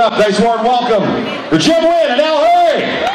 up. Nice warm welcome for Jim Wynne and Al Hury.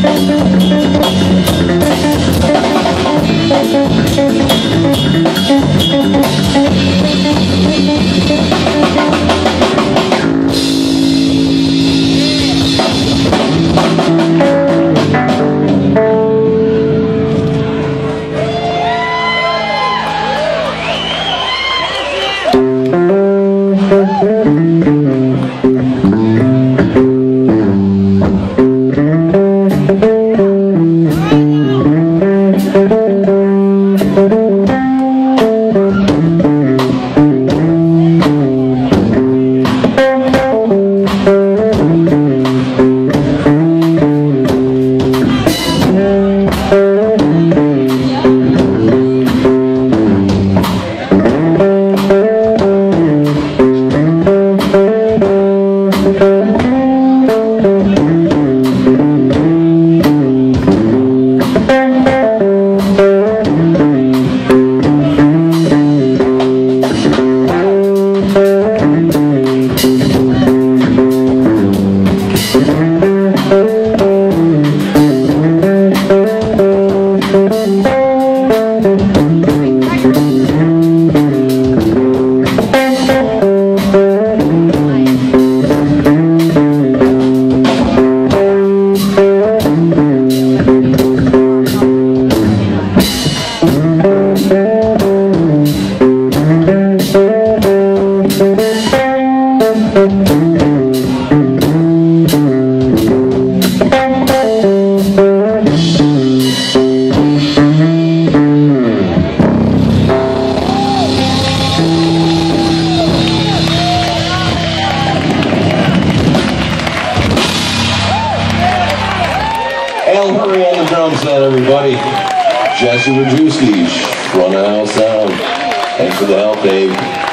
Música Al Hury on the everybody. Jesse Rajewski, running out sound. Thanks for the help, Dave.